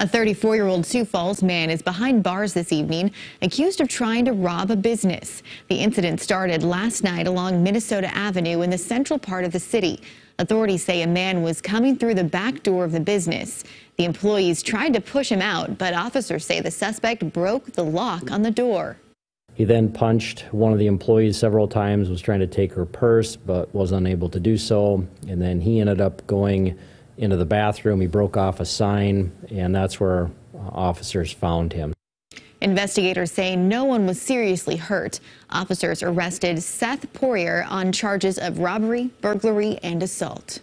A 34 year old Sioux Falls man is behind bars this evening, accused of trying to rob a business. The incident started last night along Minnesota Avenue in the central part of the city. Authorities say a man was coming through the back door of the business. The employees tried to push him out, but officers say the suspect broke the lock on the door. He then punched one of the employees several times, was trying to take her purse, but was unable to do so. And then he ended up going into the bathroom. He broke off a sign, and that's where uh, officers found him. Investigators say no one was seriously hurt. Officers arrested Seth Poirier on charges of robbery, burglary, and assault.